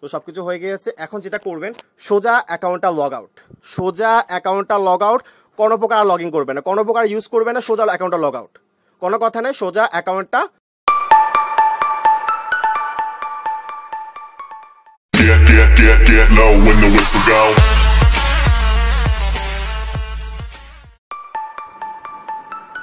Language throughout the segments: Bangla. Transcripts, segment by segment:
তো সব কিছু হয়ে গিয়েছে। এখন যেটা করবেন, সোজা অ্যাকাউন্টটা লগ আউট সোজা অ্যাকাউন্টটা লগ আউট কোনো প্রকার লগ ইন করবে না। কোনো প্রকার ইউজ করবে না, সোজা অ্যাকাউন্টটা লগ আউট কোনো কথা নেই, সোজা অ্যাকাউন্টটা when the whistle.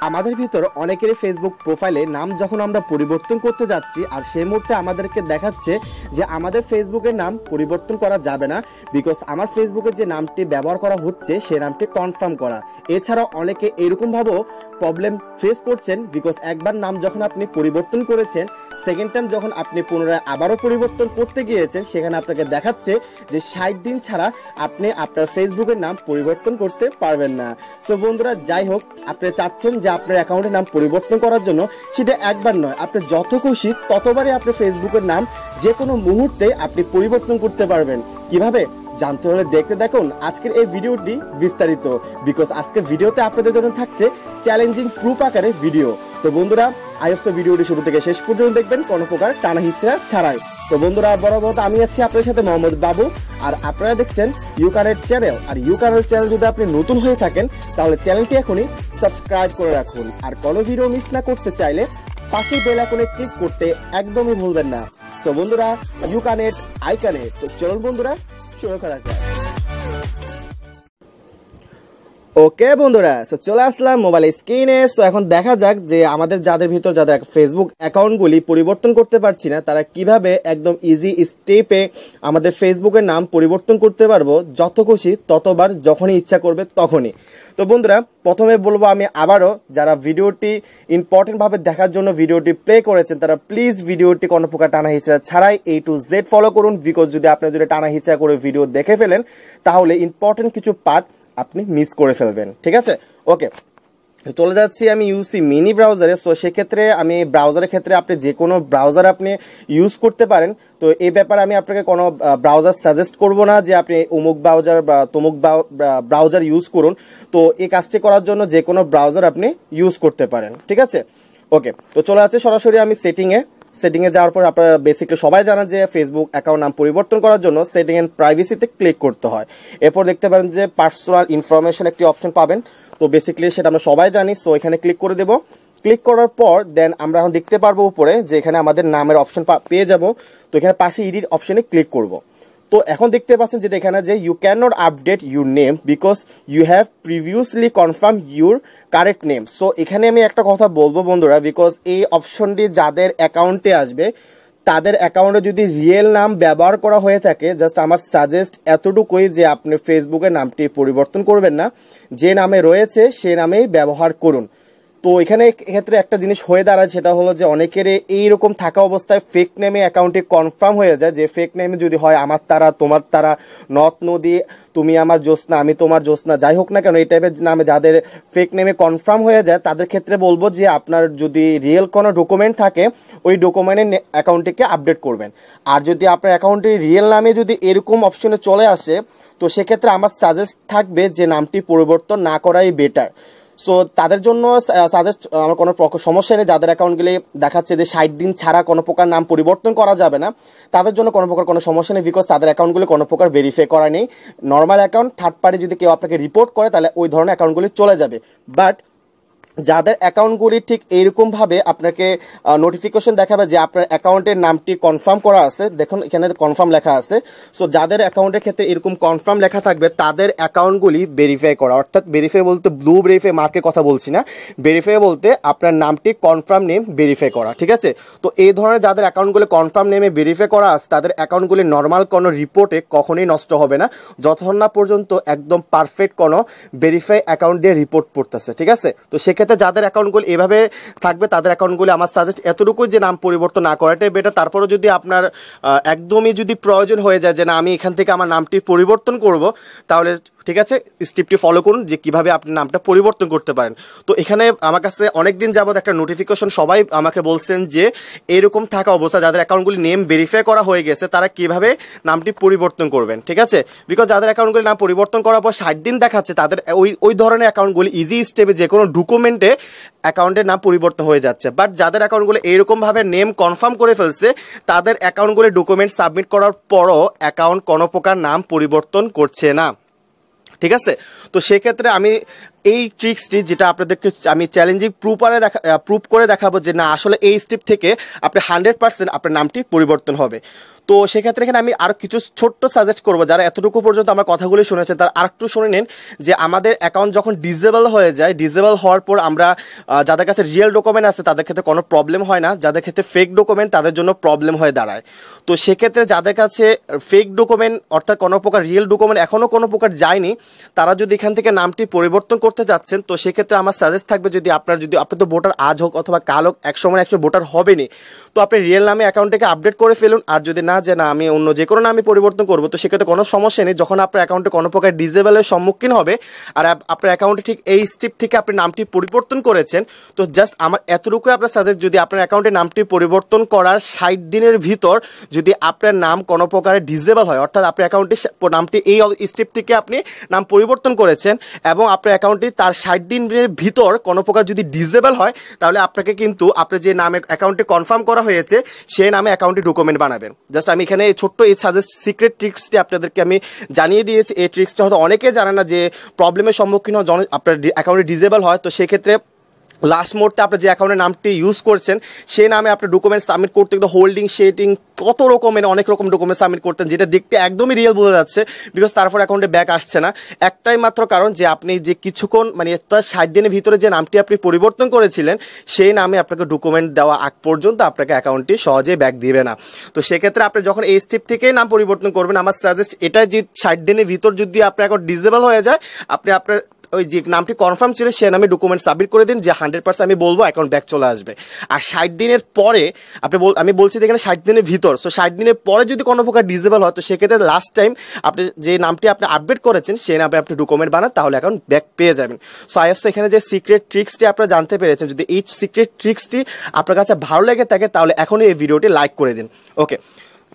আমাদের ভিতর অনেকেরই ফেসবুক প্রোফাইলে নাম যখন আমরা পরিবর্তন করতে যাচ্ছি, আর সেই মুহূর্তে আমাদেরকে দেখাচ্ছে যে আমাদের ফেসবুকের নাম পরিবর্তন করা যাবে না বিকজ আমার ফেসবুকে যে নামটি ব্যবহার করা হচ্ছে, সে নামটি কনফার্ম করা। এছাড়াও অনেকে এরকমভাবেও প্রবলেম ফেস করছেন বিকজ একবার নাম যখন আপনি পরিবর্তন করেছেন সেকেন্ড টাইম যখন আপনি পুনরায় আবারও পরিবর্তন করতে গিয়েছেন, সেখানে আপনাকে দেখাচ্ছে যে ষাট দিন ছাড়া আপনি আপনার ফেসবুকের নাম পরিবর্তন করতে পারবেন না। সো বন্ধুরা, যাই হোক, আপনি চাচ্ছেন যে আপনার অ্যাকাউন্টের নাম পরিবর্তন করার জন্য সেটা একবার নয়। আপনি যত খুশি ততবারই আপনি ফেসবুকের নাম যে কোনো মুহূর্তে আপনি পরিবর্তন করতে পারবেন। কীভাবে? জানতে হলে দেখতে দেখুন আজকের এই ভিডিওটি বিস্তারিত। বিকজ আজকের ভিডিওতে আপনাদের জন্য থাকছে চ্যালেঞ্জিং প্রুফ আকারে ভিডিও তো বন্ধুরা আইএসও ভিডিওটি শুরু থেকে শেষ পর্যন্ত দেখবেন। কোনো প্রকার টানা হিচড়া ছাড়াই। তো বন্ধুরা, বরাবর আমি আছি আপনার সাথে মোহাম্মদ বাবু, আর আপনারা দেখছেন ইউকানের চ্যানেল আর ইউকানের চ্যানেল যদি আপনি নতুন হয়ে থাকেন, তাহলে চ্যানেলটি এখনই সাবস্ক্রাইব করে রাখুন। আর কোনো ভিডিও মিস না করতে চাইলে পাশে বেল আইকনে ক্লিক করতে একদমই ভুলবেন না। সো বন্ধুরা ইউকানেট আইকানেট তো চলুন বন্ধুরা, শুরু করা যায় ওকে, বন্ধুরা সো চলে আসলাম মোবাইল স্ক্রিনে সো এখন দেখা যাক যে আমাদের যাদের ভিতর, যাদের ফেসবুক অ্যাকাউন্টগুলি পরিবর্তন করতে পারছি না, তারা কীভাবে একদম ইজি স্টেপে আমাদের ফেসবুকের নাম পরিবর্তন করতে পারব। যত খুশি, ততবার যখনই ইচ্ছা করবে তখনই। তো বন্ধুরা, প্রথমে বলব আমি আবারও, যারা ভিডিওটি ইম্পর্টেন্টভাবে দেখার জন্য ভিডিওটি প্লে করেছেন, তারা প্লিজ ভিডিওটি কোনো প্রকার টানা হিচড়া ছাড়াই এ টু জেড ফলো করুন। বিকজ যদি আপনি যদি টানা হিচড়া করে ভিডিও দেখে ফেলেন, তাহলে ইম্পর্টেন্ট কিছু পার্ট আপনি মিস করে ফেলবেন, ঠিক আছে? ওকে চলে যাচ্ছি আমি ইউসি মিনি ব্রাউজারে সো সেক্ষেত্রে আমি ব্রাউজারের ক্ষেত্রে আপনি যে কোনো ব্রাউজার আপনি ইউজ করতে পারেন। তো এই ব্যাপারে আমি আপনাকে কোনো ব্রাউজার সাজেস্ট করব না যে আপনি অমুক ব্রাউজার বা তমুক ব্রাউজার ইউজ করুন। তো এই কাজটি করার জন্য যে কোনো ব্রাউজার আপনি ইউজ করতে পারেন, ঠিক আছে? ওকে তো চলে যাচ্ছে সরাসরি আমি সেটিংয়ে সেটিংয়ে যাওয়ার পর আপনারা বেসিক্যালি সবাই জানেন যে ফেসবুক অ্যাকাউন্ট নাম পরিবর্তন করার জন্য সেটিং এন্ড প্রাইভেসিতে ক্লিক করতে হয়। এরপর দেখতে পারেন যে পার্সোনাল ইনফরমেশন একটি অপশন পাবেন। তো বেসিকলি সেটা আমরা সবাই জানি সো এখানে ক্লিক করে দেবো। ক্লিক করার পর দেন আমরা এখন দেখতে পারব উপরে যে এখানে আমাদের নামের অপশন পেয়ে যাব। তো এখানে পাশে ইডিট অপশনে ক্লিক করব। তো এখন দেখতে পাচ্ছেন যেটা এখানে যে you can not update your name because you have previously confirm your correct name so এখানে আমি একটা কথা বলব বন্ধুরা বিকজ এই অপশনটি যাদের অ্যাকাউন্টে আসবে, তাদের অ্যাকাউন্টে যদি রিয়েল নাম ব্যবহার করা হয়ে থাকে জাস্ট আমার সাজেস্ট এতটুকুই যে আপনি ফেসবুকে নামটি পরিবর্তন করবেন না। যে নামে রয়েছে, সে নামেই ব্যবহার করুন। তো এখানে ক্ষেত্রে একটা জিনিস হয়ে দাঁড়ায়, সেটা হলো যে অনেকের এইরকম থাকা অবস্থায় ফেক নেমে অ্যাকাউন্টে কনফার্ম হয়ে যায়, যে ফেক নেমে যদি হয় আমার তারা, তোমার তারা নথ নদী, তুমি আমার জ্যোৎস্না, আমি তোমার জ্যোৎস্না, যাই হোক না কেন, এই টাইপের নামে যাদের ফেক নেমে কনফার্ম হয়ে যায়, তাদের ক্ষেত্রে বলব যে আপনার যদি রিয়েল কোনো ডকুমেন্ট থাকে, ওই ডকুমেন্টের অ্যাকাউন্টটিকে আপডেট করবেন। আর যদি আপনার অ্যাকাউন্টে রিয়েল নামে যদি এরকম অপশনে চলে আসে, তো সেক্ষেত্রে আমার সাজেস্ট থাকবে যে নামটি পরিবর্তন না করাই বেটার সো তাদের জন্য সাজেস্ট আমার কোনো সমস্যা নেই। যাদের অ্যাকাউন্টগুলি দেখাচ্ছে যে ষাট দিন ছাড়া কোনো প্রকার নাম পরিবর্তন করা যাবে না, তাদের জন্য কোনো প্রকার কোনো সমস্যা নেই বিকজ তাদের অ্যাকাউন্টগুলি কোনো প্রকার ভেরিফাই করা নেই। নর্মাল অ্যাকাউন্ট থার্ড পার্টি যদি কেউ আপনাকে রিপোর্ট করে, তাহলে ওই ধরনের অ্যাকাউন্টগুলি চলে যাবে। বাট যাদের অ্যাকাউন্টগুলি ঠিক এইরকমভাবে আপনাকে নোটিফিকেশন দেখাবে যে আপনার অ্যাকাউন্টের নামটি কনফার্ম করা আছে, দেখুন এখানে কনফার্ম লেখা আছে। সো যাদের অ্যাকাউন্টের ক্ষেত্রে এরকম কনফার্ম লেখা থাকবে, তাদের অ্যাকাউন্টগুলি ভেরিফাই করা। অর্থাৎ ভেরিফাই বলতে ব্লু ভেরিফাই মার্কের কথা বলছি না। ভেরিফাই বলতে আপনার নামটি কনফার্ম নেম ভেরিফাই করা, ঠিক আছে? তো এই ধরনের যাদের অ্যাকাউন্টগুলি কনফার্ম নেমে ভেরিফাই করা আছে, তাদের অ্যাকাউন্টগুলি নর্মাল কোনো রিপোর্টে কখনোই নষ্ট হবে না। যতক্ষণ না পর্যন্ত একদম পারফেক্ট কোনো ভেরিফাই অ্যাকাউন্ট দিয়ে রিপোর্ট পড়তেছে, ঠিক আছে? তো সেক্ষেত্রে ক্ষেত্রে যাদের অ্যাকাউন্টগুলো এভাবে থাকবে, তাদের অ্যাকাউন্টগুলি আমার সাজেস্ট এতটুকু যে নাম পরিবর্তন না করাটাই বেটার তারপরে যদি আপনার একদমই যদি প্রয়োজন হয়ে যায় যে না, আমি এখান থেকে আমার নামটি পরিবর্তন করব, তাহলে ঠিক আছে? স্টেপটি ফলো করুন যে কীভাবে আপনি নামটা পরিবর্তন করতে পারেন। তো এখানে আমার কাছে অনেক দিন যাবত একটা নোটিফিকেশন সবাই আমাকে বলছেন যে, এরকম থাকা অবস্থা, যাদের অ্যাকাউন্টগুলি নেম ভেরিফাই করা হয়ে গেছে, তারা কীভাবে নামটি পরিবর্তন করবেন? ঠিক আছে? বিকজ যাদের অ্যাকাউন্টগুলি নাম পরিবর্তন করার পর ষাট দিন দেখাচ্ছে, তাদের ওই ওই ধরনের অ্যাকাউন্টগুলি ইজি স্টেপে যে কোনো ডকুমেন্টে অ্যাকাউন্টের নাম পরিবর্তন হয়ে যাচ্ছে। বাট যাদের অ্যাকাউন্টগুলো এইরকমভাবে নেম কনফার্ম করে ফেলছে, তাদের অ্যাকাউন্টগুলি ডকুমেন্ট সাবমিট করার পরও অ্যাকাউন্ট কোনো প্রকার নাম পরিবর্তন করছে না। ঠিক আছে? তো সেক্ষেত্রে আমি এই ট্রিক্সটি যেটা আপনাদেরকে আমি চ্যালেঞ্জিং প্রুপারে দেখা প্রুভ করে দেখাবো যে না, আসলে এই স্টেপ থেকে আপনি হান্ড্রেড পার্সেন্ট আপনার নামটি পরিবর্তন হবে। তো সেক্ষেত্রে এখানে আমি আরও কিছু ছোট্ট সাজেস্ট করব। যারা এতটুকু পর্যন্ত আমার কথাগুলি শুনেছেন, তার আরেকটু শুনে নিন যে আমাদের অ্যাকাউন্ট যখন ডিজেবল হয়ে যায় ডিজেবল হওয়ার পর আমরা যাদের কাছে রিয়েল ডকুমেন্ট আছে, তাদের ক্ষেত্রে কোনো প্রবলেম হয় না। যাদের ক্ষেত্রে ফেক ডকুমেন্ট তাদের জন্য প্রবলেম হয়ে দাঁড়ায়। তো সেক্ষেত্রে যাদের কাছে ফেক ডকুমেন্ট অর্থাৎ কোনো প্রকার রিয়েল ডকুমেন্ট এখনও কোনো প্রকার যায়নি, তারা যদি এখান থেকে নামটি পরিবর্তন করতে যাচ্ছেন, তো সেক্ষেত্রে আমার সাজেস্ট থাকবে যদি আপনার যদি আপনার তো ভোটার আজ হোক অথবা কাল হোক, এক সময় একশো ভোটার হবেনি তো আপনি রিয়েল নামে অ্যাকাউন্টটাকে আপডেট করে ফেলুন, আর যদি না যে না, আমি অন্য যে কোনো নামে পরিবর্তন করব, তো সেক্ষেত্রে কোনো সমস্যা নেই। যখন আপনার অ্যাকাউন্টে কোনো প্রকার ডিজেবলের সম্মুখীন হবে, আর আপনার অ্যাকাউন্টে ঠিক এই স্টেপ থেকে আপনি নামটি পরিবর্তন করেছেন, তো জাস্ট আমার এতটুকুই আপনার সাজেস্ট যদি আপনার অ্যাকাউন্টে নামটি পরিবর্তন করার ষাট দিনের ভিতর যদি আপনার নাম কোনো প্রকারে ডিজেবল হয়, অর্থাৎ আপনার অ্যাকাউন্টে নামটি এই স্টেপ থেকে আপনি নাম পরিবর্তন করেছেন, এবং আপনার অ্যাকাউন্টটি তার ষাট দিনের ভিতর কোনো প্রকার যদি ডিজেবল হয়, তাহলে আপনাকে কিন্তু আপনার যে নামে অ্যাকাউন্টে কনফার্ম করা হয়েছে, সে নামে অ্যাকাউন্টে ডকুমেন্ট বানাবেন। জাস্ট আমি এখানে এই ছোট্ট এই সাজেস্ট সিক্রেট ট্রিক্সটি আপনাদেরকে আমি জানিয়ে দিয়েছি। এই ট্রিক্সটা হয়তো অনেকে জানে না যে প্রবলেমের সম্মুখীন জন- আপনার অ্যাকাউন্টে ডিজেবল হয়, তো সেক্ষেত্রে লাস্ট মুহূর্তে আপনি যে অ্যাকাউন্টের নামটি ইউজ করছেন, সেই নামে আপনি ডকুমেন্ট সাবমিট করতে কিন্তু হোল্ডিং শেটিং কত রকমের, অনেক রকম ডকুমেন্ট সাবমিট করতেন, যেটা দেখতে একদমই রিয়েল বোঝা যাচ্ছে বিকজ তারপর অ্যাকাউন্টে ব্যাক আসছে না। একটাই মাত্র কারণ যে আপনি যে কিছুক্ষণ মানে তার ষাট দিনের ভিতরে যে নামটি আপনি পরিবর্তন করেছিলেন, সেই নামে আপনাকে ডকুমেন্ট দেওয়া আগ পর্যন্ত আপনাকে অ্যাকাউন্টটি সহজে ব্যাক দিবে না। তো সেক্ষেত্রে আপনি যখন এই স্টেপ থেকেই নাম পরিবর্তন করবেন, আমার সাজেস্ট এটাই যে ষাট দিনের ভিতর যদি আপনার অ্যাকাউন্ট ডিজেবল হয়ে যায়, আপনি আপনার ওই যে নামটি কনফার্ম ছিল, সে নামে ডকুমেন্ট সাবমিট করে দিন, যে হান্ড্রেড পার্সেন্ট আমি বলব অ্যাকাউন্ট ব্যাক চলে আসবে। আর ষাট দিনের পরে, আপনি বল আমি বলছি এখানে ষাট দিনের ভিতর সো ষাট দিনের পরে যদি কোনো প্রকার ডিজেবল হয়, তো সেক্ষেত্রে লাস্ট টাইম আপনি যে নামটি আপনি আপডেট করেছেন সেই নামে আপনি ডকুমেন্ট বানান, তাহলে অ্যাকাউন্ট ব্যাক পেয়ে যাবেন। সো আইএফসি এখানে যে সিক্রেট ট্রিক্সটি আপনারা জানতে পেরেছেন, যদি এই সিক্রেট ট্রিক্সটি আপনার কাছে ভালো লেগে থাকে, তাহলে এখনই এই ভিডিওটি লাইক করে দিন। ওকে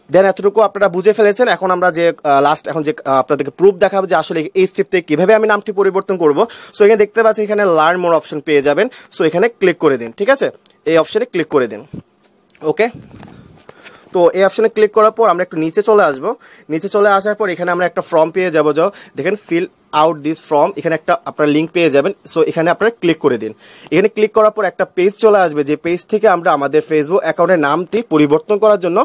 দেন এতটুকু আপনারা বুঝে ফেলেছেন। এখন আমরা যে লাস্ট এখন যে আপনাদেরকে প্রুফ দেখাবো যে আসলে এই স্টেপ থেকে কীভাবে আমি নামটি পরিবর্তন করব। সো এখানে দেখতে পাচ্ছি এখানে লার্ন মোর অপশন পেয়ে যাবেন। সো এখানে ক্লিক করে দিন, ঠিক আছে? এই অপশনে ক্লিক করে দিন। ওকে তো এই অপশনে ক্লিক করার পর আমরা একটু নিচে চলে আসব। নিচে চলে আসার পর এখানে আমরা একটা ফর্ম পেয়ে যাব, যাও। দেখেন ফিল আউট দিস ফর্ম এখানে একটা আপনার লিঙ্ক পেয়ে যাবেন। সো এখানে আপনারা ক্লিক করে দিন। এখানে ক্লিক করার পর একটা পেজ চলে আসবে। যে পেজ থেকে আমরা আমাদের ফেসবুক অ্যাকাউন্টের নামটি পরিবর্তন করার জন্য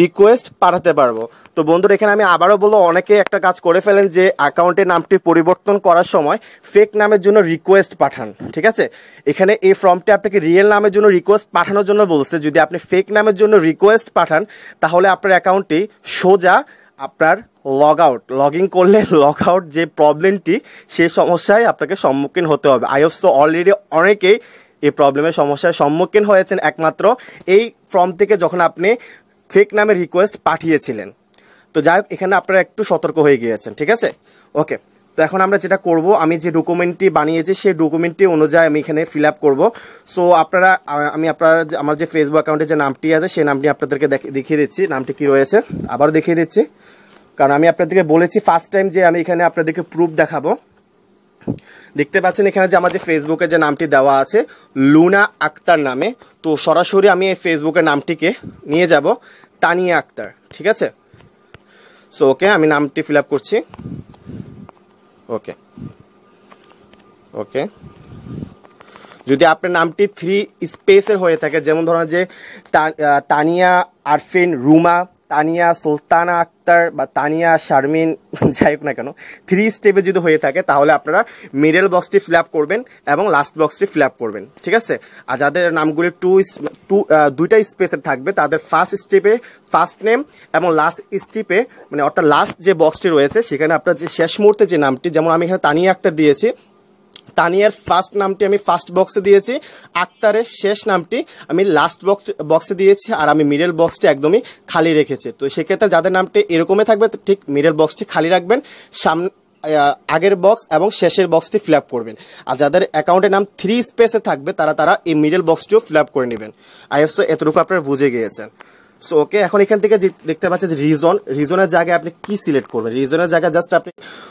রিকোয়েস্ট পাঠাতে পারব। তো বন্ধুরা, এখানে আমি আবারও বলব, অনেকে একটা কাজ করে ফেলেন যে অ্যাকাউন্টের নামটি পরিবর্তন করার সময় ফেক নামের জন্য রিকোয়েস্ট পাঠান, ঠিক আছে? এখানে এই ফর্মটি আপনাকে রিয়েল নামের জন্য রিকোয়েস্ট পাঠানোর জন্য বলছে। যদি আপনি ফেক নামের জন্য রিকোয়েস্ট পাঠান, তাহলে আপনার অ্যাকাউন্টটি সোজা আপনার লগ আউট লগ করলে লগ আউট যে প্রবলেমটি সেই সমস্যায় আপনাকে সম্মুখীন হতে হবে। আইএফসো অলরেডি অনেকেই এই প্রবলেমের সমস্যার সম্মুখীন হয়েছেন একমাত্র। এই ফর্ম থেকে যখন আপনি ফেক নামে রিকোয়েস্ট পাঠিয়েছিলেন। তো যাই হোক, এখানে আপনারা একটু সতর্ক হয়ে গিয়েছেন, ঠিক আছে? ওকে তো এখন আমরা যেটা করব, আমি যে ডকুমেন্টটি বানিয়েছি, সেই ডকুমেন্টটি অনুযায়ী আমি এখানে ফিল আপ করব। সো আপনারা, আমি আপনারা আমার যে ফেসবুক অ্যাকাউন্টে যে নামটি আছে, সেই নামটি আপনাদেরকে দেখ- দেখিয়ে দিচ্ছি। নামটি কি রয়েছে? আবারও দেখিয়ে দিচ্ছি। কারণ আমি আপনাদেরকে বলেছি ফার্স্ট টাইম যে আমি এখানে আপনাদেরকে প্রুফ দেখাবো। দেখতে পাচ্ছেন এখানে যে আমার যে ফেসবুকে যে নামটি দেওয়া আছে, লুনা আক্তার নামে। তো সরাসরি আমি এই ফেসবুকের নামটিকে নিয়ে যাব, তানিয়া আক্তার, ঠিক আছে? সো ওকে আমি নামটি ফিল আপ করছি। ওকে ওকে যদি আপনার নামটি থ্রি স্পেসের হয়ে থাকে, যেমন ধরুন যে তানিয়া, আরফিন, রুমা তানিয়া, সুলতানা আক্তার বা তানিয়া শারমিন, যাই হোক না কেন থ্রি স্টেপে যদি হয়ে থাকে, তাহলে আপনারা মিডল বক্সটি ফিল করবেন এবং লাস্ট বক্সটি ফিল করবেন, ঠিক আছে? আর যাদের নামগুলি টু টু দুইটা স্পেসের থাকবে, তাদের ফার্স্ট স্টেপে ফার্স্ট নেম এবং লাস্ট স্টেপে মানে অর্থাৎ লাস্ট যে বক্সটি রয়েছে, সেখানে আপনার যে শেষ মুহূর্তে যে নামটি, যেমন আমি এখানে তানিয়া আক্তার দিয়েছি তানিয়ার ফার্স্ট নামটি আমি ফার্স্ট বক্সে দিয়েছি, আক্তারের শেষ নামটি আমি লাস্ট বক্স বক্সে দিয়েছি, আর আমি মিডল বক্সটি একদমই খালি রেখেছি। তো সেক্ষেত্রে যাদের নামটি এরকমই থাকবে ঠিক মিডল বক্সটি খালি রাখবেন সামনে আগের বক্স এবং শেষের বক্সটি ফিল করবেন। আর যাদের অ্যাকাউন্টের নাম থ্রি স্পেসে থাকবে, তারা তারা এই মিডল বক্সটিও ফিল করে নেবেন। আইএফসো এতটুকু আপনারা বুঝে গিয়েছেন। সো ওকে এখন এখান থেকে দেখতে পাচ্ছেন যে রিজন রিজনের জায়গায় আপনি কি সিলেক্ট করবেন? রিজনের জায়গায় জাস্ট আপনি,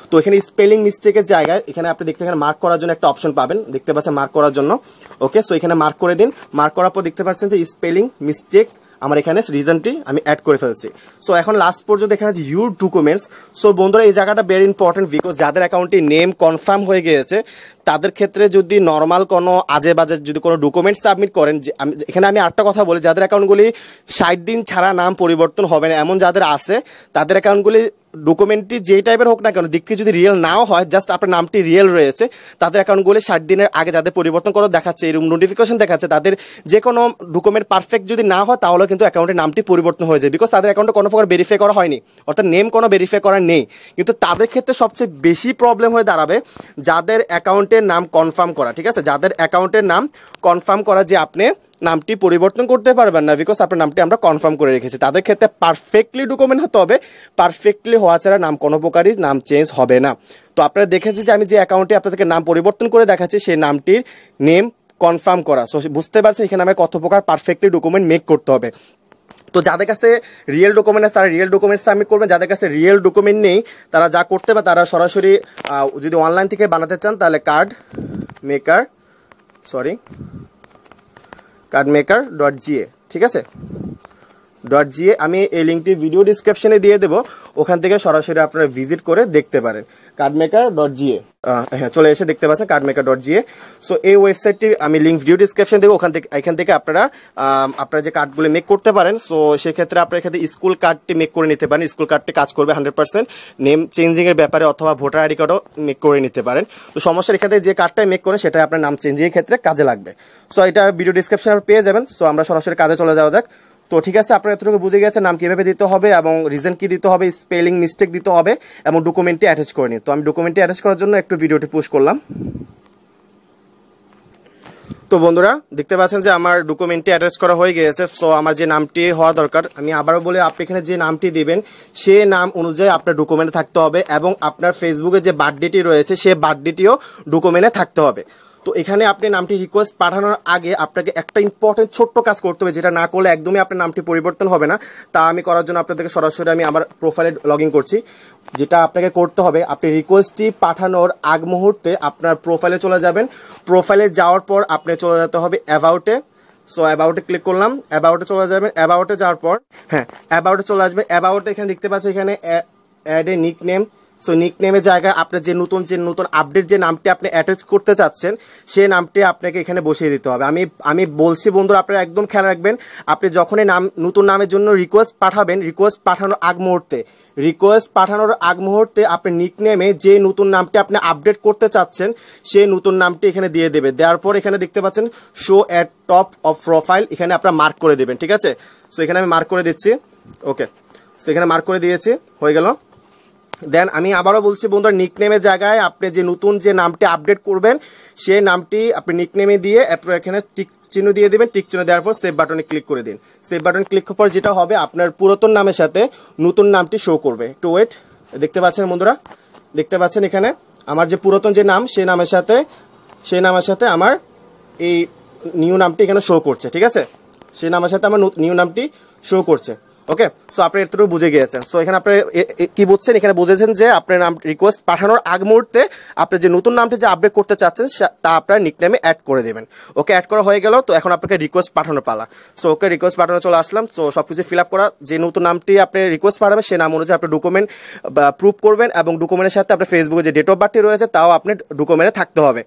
তো এখানে স্পেলিং মিস্টেকের জায়গায় এখানে আপনি দেখতে এখানে মার্ক করার জন্য একটা অপশন পাবেন। দেখতে পাচ্ছেন মার্ক করার জন্য। ওকে সো এখানে মার্ক করে দিন। মার্ক করার পর দেখতে পাচ্ছেন যে স্পেলিং মিস্টেক আমার এখানে রিজনটি আমি অ্যাড করে ফেলছি। সো এখন লাস্ট পর্যন্ত এখানে যে ইউর ডকুমেন্টস সো বন্ধুরা এই জায়গাটা ভেরি ইম্পর্টেন্ট বিকজ যাদের অ্যাকাউন্টে নেম কনফার্ম হয়ে গিয়েছে তাদের ক্ষেত্রে যদি নর্মাল কোনো আজে বাজে যদি কোনো ডকুমেন্টস সাবমিট করেন, যে আমি, এখানে আমি আরেকটা কথা বলি, যাদের অ্যাকাউন্টগুলি ষাট দিন ছাড়া নাম পরিবর্তন হবে না, এমন যাদের আছে, তাদের অ্যাকাউন্টগুলি ডকুমেন্টটি যেই টাইপের হোক না কেন দিকটি যদি রিয়েল নাও হয় জাস্ট আপনার নামটি রিয়েল রয়েছে, তাদের অ্যাকাউন্টগুলি ষাট দিনের আগে যাদের পরিবর্তন করে দেখাচ্ছে এরকম নোটিফিকেশন দেখাচ্ছে, তাদের যে কোনো ডকুমেন্ট পারফেক্ট যদি না হয় তাহলে কিন্তু অ্যাকাউন্টের নামটি পরিবর্তন হয়ে যায় বিকজ তাদের অ্যাকাউন্টে কোনো প্রকার ভেরিফাই করা হয়নি, অর্থাৎ নেম কোনো ভেরিফাই করা নেই, কিন্তু তাদের ক্ষেত্রে সবচেয়ে বেশি প্রবলেম হয়ে দাঁড়াবে, যাদের অ্যাকাউন্টের নাম কনফার্ম করা, ঠিক আছে? যাদের অ্যাকাউন্টের নাম কনফার্ম করা যে আপনি নামটি পরিবর্তন করতে পারবেন না বিকজ আপনার নামটি আমরা কনফার্ম করে রেখেছি। তাদের ক্ষেত্রে পারফেক্টলি ডকুমেন্ট হতে হবে পারফেক্টলি হওয়া ছাড়া নাম কোনো প্রকারই নাম চেঞ্জ হবে না। তো আপনারা দেখেছি যে আমি যে অ্যাকাউন্টে আপনাদেরকে নাম পরিবর্তন করে দেখাচ্ছি, সেই নামটির নেম কনফার্ম করা। সো বুঝতে পারছি এখানে আমাকে কত প্রকার পারফেক্টলি ডকুমেন্ট মেক করতে হবে। তো যাদের কাছে রিয়েল ডকুমেন্ট আছে, তারা রিয়েল ডকুমেন্টস সাবমিট করবেন যাদের কাছে রিয়েল ডকুমেন্ট নেই, তারা যা করতে পারে তারা সরাসরি যদি অনলাইন থেকে বানাতে চান, তাহলে card maker sorry card maker dot GA ঠিক আছে? ডট জিএ আমি এই লিঙ্কটি ভিডিও ডিসক্রিপশনে দিয়ে দেবো। ওখান থেকে সরাসরি আপনারা ভিজিট করে দেখতে পারেন। কার্ড মেকার ডট জিএ হ্যাঁ চলে এসে দেখতে পাচ্ছেন card maker dot GA so এই ওয়েবসাইটটি আমি লিঙ্ক ভিডিও ডিসক্রিপশন দেবো। ওখান থেকে, এখান থেকে আপনারা আপনারা যে কার্ডগুলো মেক করতে পারেন সো সেক্ষেত্রে আপনারা এখানে স্কুল কার্ডটি মেক করে নিতে পারেন। স্কুল কার্ডটি কাজ করবে হান্ড্রেড পার্সেন্ট নেম চেঞ্জিং এর ব্যাপারে অথবা ভোটার আইডি কার্ডও মেক করে নিতে পারেন। তো সমস্যার এখানে যে কার্ডটাই মেক করেন সেটা আপনার নাম চেঞ্জিং এর ক্ষেত্রে কাজে লাগবে। সো এটা ভিডিও ডিসক্রিপশনে পেয়ে যাবেন। সো আমরা সরাসরি কাজে চলে যাওয়া যাক। তো ঠিক আছে, আপনারা এতটুকু বুঝে গেছেন নাম কীভাবে দিতে হবে এবং রিজন কি দিতে হবে স্পেলিং মিস্টেক দিতে হবে এবং ডকুমেন্টটি অ্যাটাচ করে তো আমি ডকুমেন্টটি অ্যাটাচ করার জন্য একটু ভিডিওটি পোস্ট করলাম। তো বন্ধুরা, দেখতে পাচ্ছেন যে আমার ডকুমেন্টটি অ্যাটাচ করা হয়ে গিয়েছে সো আমার যে নামটি হওয়া দরকার, আমি আবারও বলে, আপনি এখানে যে নামটি দিবেন, সে নাম অনুযায়ী আপনার ডকুমেন্টে থাকতে হবে এবং আপনার ফেসবুকে যে বার্থডেটি রয়েছে, সে বার্থডেটিও ডকুমেন্টে থাকতে হবে। তো এখানে আপনি নামটি রিকোয়েস্ট পাঠানোর আগে আপনাকে একটা ইম্পর্টেন্ট ছোট্ট কাজ করতে হবে, যেটা না করলে একদমই আপনার নামটি পরিবর্তন হবে না। তা আমি করার জন্য আপনাদেরকে সরাসরি আমি আমার প্রোফাইলে লগ করছি। যেটা আপনাকে করতে হবে, আপনি রিকোয়েস্টটি পাঠানোর আগ মুহূর্তে আপনার প্রোফাইলে চলে যাবেন। প্রোফাইলে যাওয়ার পর আপনি চলে যেতে হবে অ্যাবাউটে সো অ্যাবাউটে ক্লিক করলাম অ্যাবাউটে চলে যাবেন অ্যাবাউটে যাওয়ার পর হ্যাঁ অ্যাবাউটে চলে আসবেন অ্যাবাউটে এখানে দেখতে পাচ্ছি এখানে add a nick name so নিক নেমের জায়গায় আপনার যে নতুন যে নতুন আপডেট যে নামটি আপনি অ্যাটাচ করতে চাচ্ছেন, সেই নামটি আপনাকে এখানে বসিয়ে দিতে হবে। আমি আমি বলছি বন্ধুরা, আপনারা একদম খেয়াল রাখবেন, আপনি যখনই নাম, নতুন নামের জন্য রিকোয়েস্ট পাঠাবেন রিকোয়েস্ট পাঠানোর আগ মুহূর্তে রিকোয়েস্ট পাঠানোর আগ মুহূর্তে আপনি নিক নেমে যে নতুন নামটি আপনি আপডেট করতে চাচ্ছেন, সেই নতুন নামটি এখানে দিয়ে দেবে। দেওয়ার পর এখানে দেখতে পাচ্ছেন show at top of profile এখানে আপনারা মার্ক করে দেবেন, ঠিক আছে? সো এখানে আমি মার্ক করে দিচ্ছি ওকে সো এখানে মার্ক করে দিয়েছি, হয়ে গেল। দেন আমি আবারও বলছি বন্ধুরা নিকনেমের জায়গায় আপনি যে নতুন যে নামটি আপডেট করবেন, সেই নামটি আপনি নিকনেমে দিয়ে আপনার এখানে টিক চিহ্ন দিয়ে দেবেন। টিক চিহ্ন দেওয়ার পর সেভ বাটনে ক্লিক করে দিন। সেভ বাটন ক্লিক করার পর যেটা হবে, আপনার পুরাতন নামের সাথে নতুন নামটি শো করবে। একটু ওয়েট দেখতে পাচ্ছেন বন্ধুরা? দেখতে পাচ্ছেন এখানে আমার যে পুরাতন যে নাম, সেই নামের সাথে, সেই নামের সাথে আমার এই নিউ নামটি এখানে শো করছে, ঠিক আছে? সেই নামের সাথে আমার নিউ নামটি শো করছে। ওকে সো আপনি এতটুকু বুঝে গিয়েছেন। সো এখানে আপনি কি বুঝছেন? এখানে বুঝেছেন যে আপনার নাম রিকোয়েস্ট পাঠানোর আগ মুহূর্তে আপনি যে নতুন নামটি যে আপডেট করতে চাচ্ছেন তা আপনার নিকনেমে অ্যাড করে দেবেন। ওকে অ্যাড করা হয়ে গেল, তো এখন আপনাকে রিকোয়েস্ট পাঠানোর পালা। সো ওকে রিকোয়েস্ট পাঠানো চলে আসলাম। তো সব কিছু ফিল আপ করা, যে নতুন নামটি আপনি রিকোয়েস্ট পাঠাবেন, সে নাম অনুযায়ী আপনি ডকুমেন্ট প্রুভ করবেন এবং ডকুমেন্টের সাথে আপনার ফেসবুকে যে ডেট অফ বার্থটি রয়েছে, তাও আপনি ডকুমেন্টে থাকতে হবে।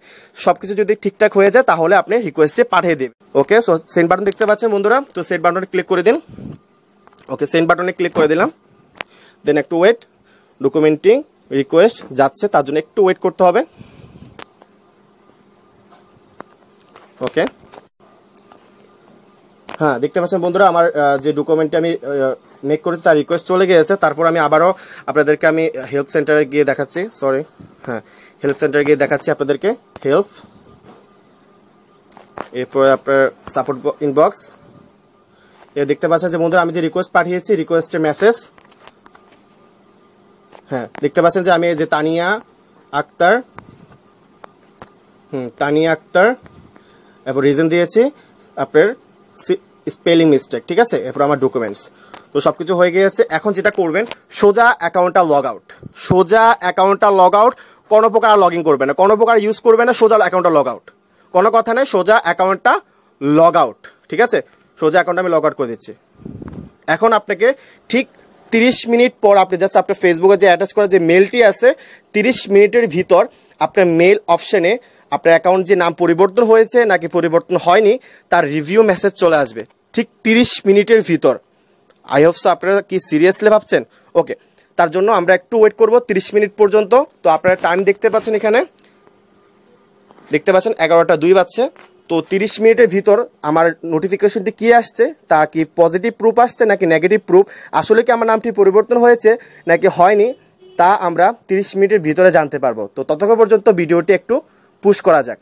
সব কিছু যদি ঠিকঠাক হয়ে যায়, তাহলে আপনি রিকোয়েস্টে পাঠিয়ে দেবেন। ওকে সো সেন্ড বাটন দেখতে পাচ্ছেন বন্ধুরা। তো সেন্ড বাটনে ক্লিক করে দিন। ওকে সেন্ড বাটনে ক্লিক করে দিলাম। দেন একটু ওয়েট ডকুমেন্টিং রিকোয়েস্ট যাচ্ছে, তার জন্য একটু ওয়েট করতে হবে। ওকে হ্যাঁ দেখতে পাচ্ছেন বন্ধুরা, আমার যে ডকুমেন্টটি আমি মেক করেছি, তার রিকোয়েস্ট চলে গিয়েছে। তারপর আমি আবারও আপনাদেরকে আমি হেল্প সেন্টারে গিয়ে দেখাচ্ছি। সরি হ্যাঁ হেল্প সেন্টারে গিয়ে দেখাচ্ছি আপনাদেরকে। হেল্প এরপরে আপনার সাপোর্ট ইনবক্স দেখতে পাচ্ছেন যে বন্ধুরা, আমি যে রিকোয়েস্ট পাঠিয়েছি রিকোয়েস্টের মেসেজ হ্যাঁ দেখতে পাচ্ছেন যে আমি যে তানিয়া আক্তার, হুম, তানিয়া আক্তার, এরপর রিজন দিয়েছি, আপনার স্পেলিং মিস্টেক ঠিক আছে? এরপর আমার ডকুমেন্টস তো সব কিছু হয়ে গিয়েছে। এখন যেটা করবেন, সোজা অ্যাকাউন্টটা লগ আউট সোজা অ্যাকাউন্টটা লগ আউট কোনো প্রকার লগ ইন করবে না। কোনো প্রকার ইউজ করবে না, সোজা অ্যাকাউন্টটা লগ আউট কোনো কথা নেই, সোজা অ্যাকাউন্টটা লগ আউট ঠিক আছে? সোজা অ্যাকাউন্টটা আমি লগ আউট করে দিচ্ছি। এখন আপনাকে ঠিক তিরিশ মিনিট পর আপনি জাস্ট আপনার ফেসবুকে যে অ্যাটাচ করা যে মেলটি আছে, তিরিশ মিনিটের ভিতর আপনার মেল অপশানে আপনার অ্যাকাউন্ট যে নাম পরিবর্তন হয়েছে নাকি পরিবর্তন হয়নি, তার রিভিউ মেসেজ চলে আসবে। ঠিক তিরিশ মিনিটের ভিতর। আই হোপ সো আপনারা কি সিরিয়াসলি ভাবছেন? ওকে তার জন্য আমরা একটু ওয়েট করব তিরিশ মিনিট পর্যন্ত। তো আপনারা টাইম দেখতে পাচ্ছেন এখানে। দেখতে পাচ্ছেন এগারোটা দুই বাজছে। তো তিরিশ মিনিটের ভিতর আমার নোটিফিকেশনটি কি আসছে? তা কি পজিটিভ প্রুফ আসছে নাকি নেগেটিভ প্রুফ আসলে কি আমার নামটি পরিবর্তন হয়েছে নাকি হয়নি? তা আমরা তিরিশ মিনিটের ভিতরে জানতে পারব। তো ততক্ষণ পর্যন্ত ভিডিওটি একটু পুশ করা যাক।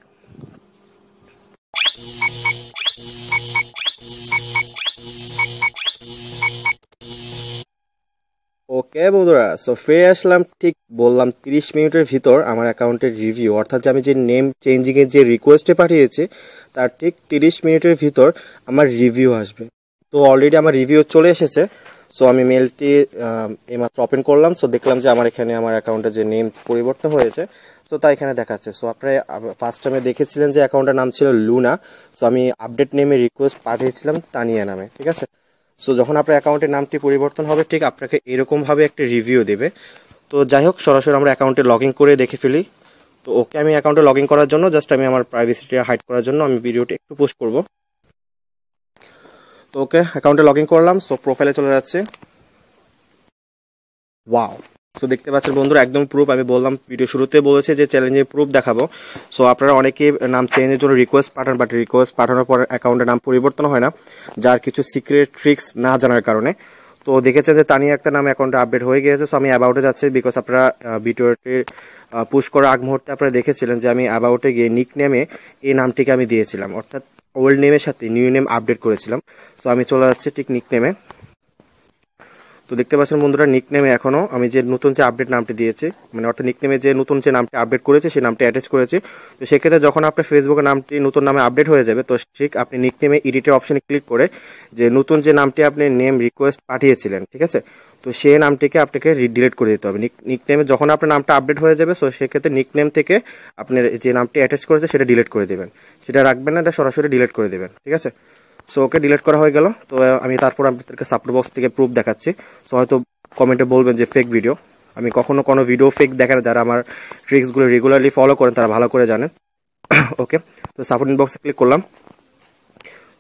ওকে বন্ধুরা? সো ফিরে আসলাম ঠিক বললাম তিরিশ মিনিটের ভিতর আমার অ্যাকাউন্টের রিভিউ অর্থাৎ যে আমি যে নেম চেঞ্জিংয়ের যে রিকোয়েস্টে পাঠিয়েছি, তার ঠিক তিরিশ মিনিটের ভিতর আমার রিভিউ আসবে। তো অলরেডি আমার রিভিউ চলে এসেছে। সো আমি মেলটি এইমাত্র ওপেন করলাম। সো দেখলাম যে আমার এখানে আমার অ্যাকাউন্টে যে নেম পরিবর্তন হয়েছে। সো তা এখানে দেখাচ্ছে। সো আপনারা ফার্স্ট টাইমে দেখেছিলেন যে অ্যাকাউন্টের নাম ছিল লুনা। সো আমি আপডেট নেমে রিকোয়েস্ট পাঠিয়েছিলাম তানিয়া নামে। ঠিক আছে? সো যখন আপনার অ্যাকাউন্টের নামটি পরিবর্তন হবে, ঠিক আপনাকে এরকমভাবে একটি রিভিউ দেবে। তো, যাই হোক, সরাসরি আমরা অ্যাকাউন্টে লগ করে দেখে ফেলি। তো ওকে আমি অ্যাকাউন্টে লগ করার জন্য জাস্ট আমি আমার প্রাইভেসিটি হাইড করার জন্য আমি ভিডিওটি একটু পোস্ট করব। তো ওকে অ্যাকাউন্টে লগ করলাম। সো প্রোফাইলে চলে যাচ্ছে। ওয়াও সো দেখতে পাচ্ছেন বন্ধুরা, একদম প্রুফ আমি বললাম ভিডিও শুরুতে বলেছে যে চ্যালেঞ্জের প্রুফ দেখাবো। সো আপনারা অনেকে নাম চেঞ্জের জন্য রিকোয়েস্ট পাঠান বাট রিকোয়েস্ট পাঠানোর পর অ্যাকাউন্টের নাম পরিবর্তন হয় না, যার কিছু সিক্রেট ট্রিক্স না জানার কারণে। তো, দেখেছেন যে তানিয়া একটা নাম অ্যাকাউন্টে আপডেট হয়ে গিয়েছে সো আমি অ্যাবাউটে যাচ্ছি বিকজ আপনারা ভিডিওটি পুশ করার আগ মুহূর্তে আপনারা দেখেছিলেন যে আমি অ্যাবাউটে গিয়ে নিক নেমে এই নামটিকে আমি দিয়েছিলাম। অর্থাৎ ওল্ড নেমের সাথে নিউ নেম আপডেট করেছিলাম। সো আমি চলে যাচ্ছি ঠিক নিক নেমে তো দেখতে পাচ্ছেন বন্ধুরা নিক নেমে এখনও আমি যে নতুন যে আপডেট নামটি দিয়েছি মানে অর্থাৎ নিক নেমে যে নতুন যে নামটি আপডেট করেছে, সেই নামটি অ্যাটাচ করেছি। তো সেক্ষেত্রে যখন আপনার ফেসবুকের নামটি নতুন নামে আপডেট হয়ে যাবে, তো ঠিক আপনি নিক নেমে এডিটের অপশনে ক্লিক করে যে নতুন যে নামটি আপনি নেম রিকোয়েস্ট পাঠিয়েছিলেন, ঠিক আছে? তো সেই নামটিকে আপনাকে ডিলিট করে দিতে হবে। নিক নেমে যখন আপনার নামটা আপডেট হয়ে যাবে তো সেক্ষেত্রে নিক নেম থেকে আপনার যে নামটি অ্যাটাচ করেছে, সেটা ডিলিট করে দেবেন। সেটা রাখবেন না, এটা সরাসরি ডিলিট করে দেবেন, ঠিক আছে? সো ওকে ডিলিট করা হয়ে গেল। তো আমি তারপর আপনাদেরকে সাপোর্ট বক্স থেকে প্রুফ দেখাচ্ছি। সো হয়তো কমেন্টে বলবেন যে ফেক ভিডিও আমি কখনো কোনো ভিডিও ফেক দেখেন যারা আমার ট্রিক্সগুলো রেগুলারলি ফলো করেন, তারা ভালো করে জানেন। ওকে তো সাপোর্ট ইনবক্সে ক্লিক করলাম।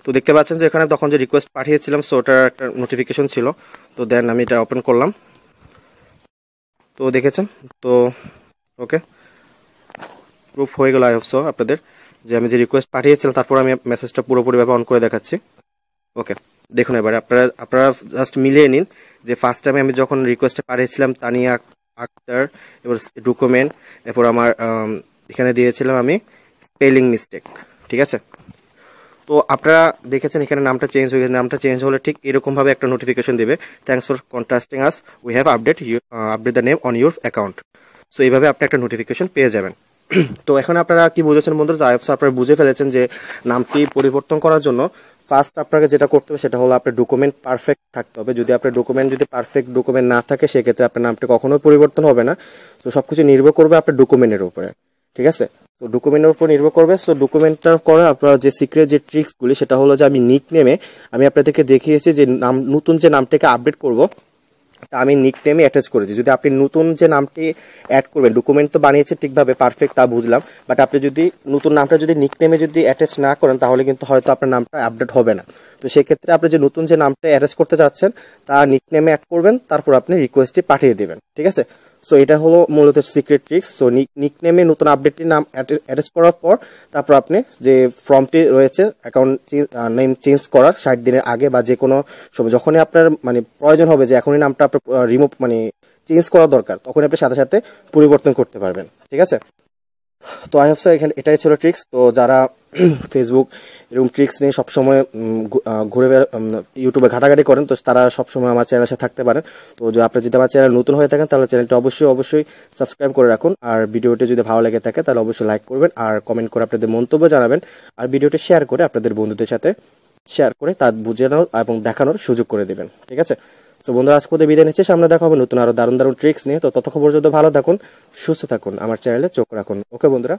তো, দেখতে পাচ্ছেন যে, এখানে তখন যে রিকোয়েস্ট পাঠিয়েছিলাম সো ওটার একটা নোটিফিকেশন ছিল। তো দেন আমি এটা ওপেন করলাম। তো, দেখেছেন? তো ওকে প্রুফ হয়ে গেল আই হোপ সো আপনাদের। যে আমি যে রিকোয়েস্ট পাঠিয়েছিলাম, তারপর আমি মেসেজটা পুরোপুরিভাবে অন করে দেখাচ্ছি। ওকে দেখুন এবারে, আপনারা আপনারা জাস্ট মিলিয়ে নিন যে ফার্স্ট টাইমে আমি যখন রিকোয়েস্টটা পাঠিয়েছিলাম, তানিয়া আক্তার, এবার ডকুমেন্ট, এরপর আমার এখানে দিয়েছিলাম আমি স্পেলিং মিস্টেক ঠিক আছে? তো আপনারা দেখেছেন এখানে নামটা চেঞ্জ হয়ে গেছে। নামটা চেঞ্জ হলে ঠিক এরকমভাবে একটা নোটিফিকেশন দেবে। Thanks for contacting us we have update you update the name on your account so এইভাবে আপনি একটা নোটিফিকেশন পেয়ে যাবেন। তো এখন আপনারা কি বুঝেছেন বন্ধুরা? আইএফস আপনারা বুঝে ফেলেছেন যে নামটি পরিবর্তন করার জন্য ফার্স্ট আপনাকে যেটা করতে হবে সেটা হলো আপনার ডকুমেন্ট পারফেক্ট থাকতে হবে। যদি আপনার ডকুমেন্ট যদি পারফেক্ট ডকুমেন্ট না থাকে, সেক্ষেত্রে আপনার নামটি কখনোই পরিবর্তন হবে না। তো সব কিছু নির্ভর করবে আপনার ডকুমেন্টের উপরে, ঠিক আছে? তো ডকুমেন্টের উপর নির্ভর করবে। সো ডকুমেন্টটা করে আপনার যে সিক্রেট যে ট্রিক্সগুলি সেটা হলো যে আমি নিক নেমে আমি আপনাদেরকে দেখিয়েছি যে নাম, নতুন যে নামটাকে আপডেট করব তা আমি নিক নেমে অ্যাটাচ করেছি। যদি আপনি নতুন যে নামটি অ্যাড করবেন ডকুমেন্ট তো বানিয়েছে ঠিকভাবে পারফেক্ট তা বুঝলাম। বাট আপনি যদি নতুন নামটা যদি নিক নেমে যদি অ্যাটাচ না করেন, তাহলে কিন্তু হয়তো আপনার নামটা আপডেট হবে না। তো সেক্ষেত্রে আপনি যে নতুন যে নামটা অ্যাটাচ করতে চাচ্ছেন, তা নিক নেমে অ্যাড করবেন, তারপর আপনি রিকোয়েস্টটি পাঠিয়ে দেবেন। ঠিক আছে? সো এটা হলো মূলত সিক্রেট ট্রিক্স সো নিক নেমে নতুন আপডেটটির নাম অ্যাটাচ করার পর, তারপর আপনি যে ফর্মটি রয়েছে অ্যাকাউন্ট নেম চেঞ্জ করার ষাট দিনের আগে বা যে কোনো সময়, যখনই আপনার মানে প্রয়োজন হবে যে এখনই নামটা আপনার রিমুভ মানে চেঞ্জ করা দরকার তখন আপনি সাথে সাথে পরিবর্তন করতে পারবেন। ঠিক আছে? তো আই হোপসো এখানে এটাই ছিল ট্রিক্স তো যারা ফেসবুক এরকম ট্রিক্স নিয়ে সবসময় ঘুরে ইউটিউবে ঘাটাঘাটি করেন, তো তারা সবসময় আমার চ্যানেলের সাথে থাকতে পারেন। তো যদি আপনি যদি আমার চ্যানেল নতুন হয়ে থাকেন, তাহলে চ্যানেলটা অবশ্যই অবশ্যই সাবস্ক্রাইব করে রাখুন। আর ভিডিওটি যদি ভালো লেগে থাকে, তাহলে অবশ্যই লাইক করবেন, আর কমেন্ট করে আপনাদের মন্তব্য জানাবেন, আর ভিডিওটি শেয়ার করে আপনাদের বন্ধুদের সাথে শেয়ার করে তা বুঝানোর এবং দেখানোর সুযোগ করে দেবেন। ঠিক আছে? সো বন্ধুরা আজ পথে বিদায় নিচ্ছে। সামনে দেখা হবে নতুন আরও দারুণ দারুণ ট্রিক্স নিয়ে। তো ততক্ষণ পর্যন্ত ভালো থাকুন, সুস্থ থাকুন। আমার চ্যানেলে চোখ রাখুন। ওকে, বন্ধুরা